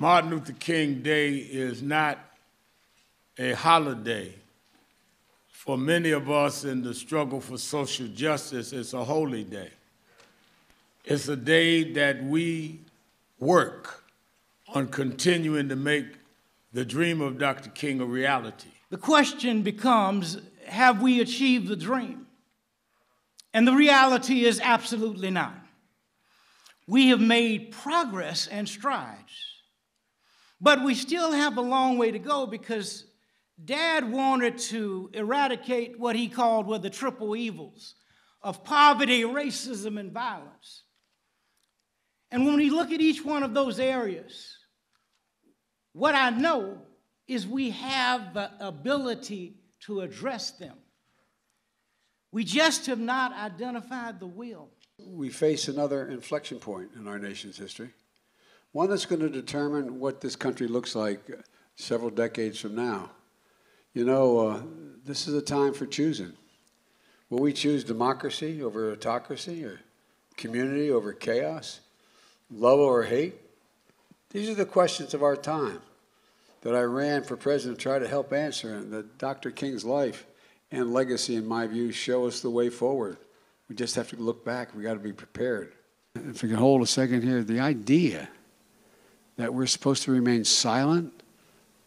Martin Luther King Day is not a holiday. For many of us in the struggle for social justice, it's a holy day. It's a day that we work on continuing to make the dream of Dr. King a reality. The question becomes have we achieved the dream? And the reality is absolutely not. We have made progress and strides, but we still have a long way to go because Dad wanted to eradicate what he called were the triple evils of poverty, racism, and violence. And when we look at each one of those areas, what I know is we have the ability to address them. We just have not identified the will. We face another inflection point in our nation's history, one that's going to determine what this country looks like several decades from now. You know, uh, this is a time for choosing. Will we choose democracy over autocracy or community over chaos, love over hate? These are the questions of our time that I ran for president to try to help answer, and that Dr. King's life and legacy, in my view, show us the way forward. We just have to look back. We got to be prepared. If we can hold a second here, the idea that we're supposed to remain silent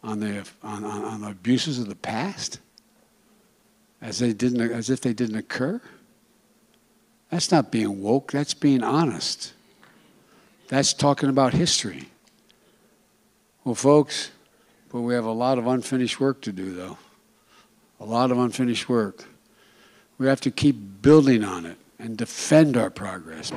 on the on, on, on the abuses of the past, as they didn't as if they didn't occur. That's not being woke. That's being honest. That's talking about history. Well, folks, but we have a lot of unfinished work to do, though. A lot of unfinished work. We have to keep building on it and defend our progress.